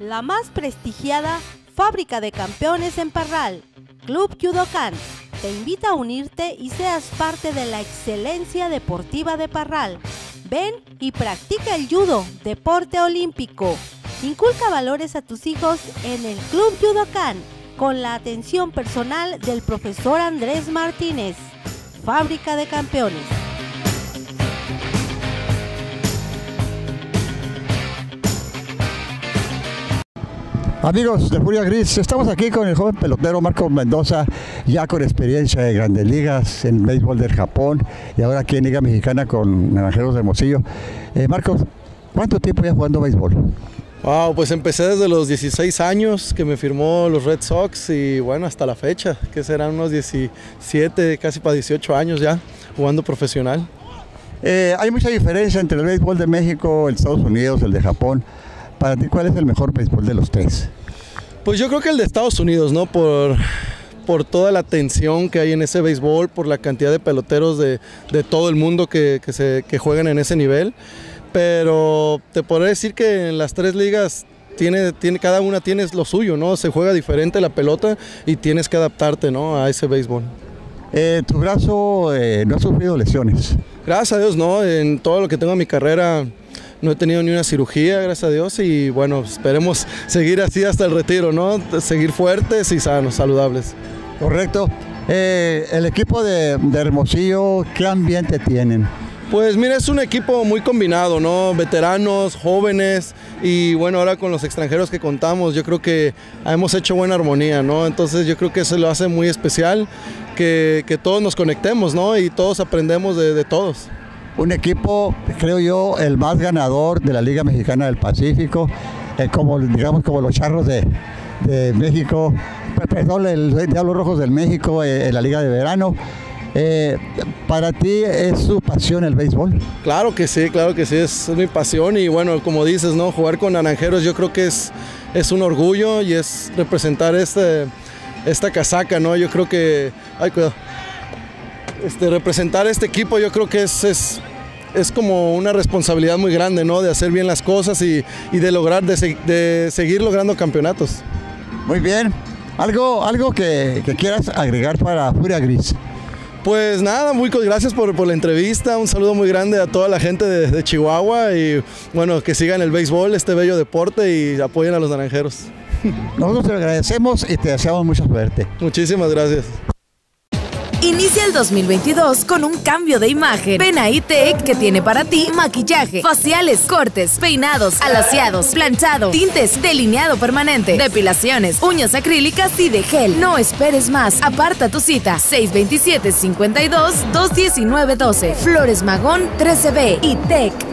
la más prestigiada fábrica de campeones en Parral, Club Yudokan, te invita a unirte y seas parte de la excelencia deportiva de Parral. Ven y practica el judo, deporte olímpico. Inculca valores a tus hijos en el Club Yudokan con la atención personal del profesor Andrés Martínez. Fábrica de Campeones. Amigos de Furia Gris, estamos aquí con el joven pelotero Marco Mendoza, ya con experiencia de grandes ligas en béisbol del Japón y ahora aquí en Liga Mexicana con Naranjeros de Hermosillo. Eh, Marcos, ¿cuánto tiempo ya jugando béisbol? Wow, pues empecé desde los 16 años que me firmó los Red Sox y bueno, hasta la fecha, que serán unos 17, casi para 18 años ya jugando profesional. Eh, hay mucha diferencia entre el béisbol de México, el de Estados Unidos, el de Japón. Para ti, ¿cuál es el mejor béisbol de los tres? Pues yo creo que el de Estados Unidos, ¿no? Por, por toda la tensión que hay en ese béisbol, por la cantidad de peloteros de, de todo el mundo que, que, se, que juegan en ese nivel. Pero te podré decir que en las tres ligas tiene, tiene, cada una tiene lo suyo, ¿no? Se juega diferente la pelota y tienes que adaptarte, ¿no? A ese béisbol. Eh, tu brazo eh, no ha sufrido lesiones. Gracias a Dios, no. En todo lo que tengo en mi carrera no he tenido ni una cirugía, gracias a Dios, y bueno, esperemos seguir así hasta el retiro, ¿no? Seguir fuertes y sanos, saludables. Correcto. Eh, el equipo de, de Hermosillo, ¿qué ambiente tienen? Pues mira, es un equipo muy combinado, ¿no? Veteranos, jóvenes y bueno, ahora con los extranjeros que contamos, yo creo que hemos hecho buena armonía, ¿no? Entonces yo creo que eso lo hace muy especial, que, que todos nos conectemos, ¿no? Y todos aprendemos de, de todos un equipo, creo yo, el más ganador de la Liga Mexicana del Pacífico, eh, como digamos como los charros de, México, perdón, el Diablos Rojos del México eh, en la Liga de Verano. Eh, ¿Para ti es su pasión el béisbol? Claro que sí, claro que sí, es, es mi pasión y bueno, como dices, ¿no? jugar con naranjeros yo creo que es, es un orgullo y es representar este, esta casaca, ¿no? Yo creo que... Ay, cuidado. Este, representar este equipo yo creo que es, es, como una responsabilidad muy grande, ¿no? De hacer bien las cosas y, y de lograr, de, de, seguir logrando campeonatos. Muy bien. ¿Algo, algo que, que quieras agregar para Furia Gris? Pues nada, muy gracias por, por, la entrevista, un saludo muy grande a toda la gente de, de, Chihuahua y bueno, que sigan el béisbol, este bello deporte y apoyen a los naranjeros. Nosotros te agradecemos y te deseamos mucha suerte. Muchísimas gracias. Inicia el 2022 con un cambio de imagen. Ven a ITEC que tiene para ti maquillaje, faciales, cortes, peinados, alaciados, planchado, tintes, delineado permanente, depilaciones, uñas acrílicas y de gel. No esperes más. Aparta tu cita 627 52 219 12. Flores Magón 13B. ITEC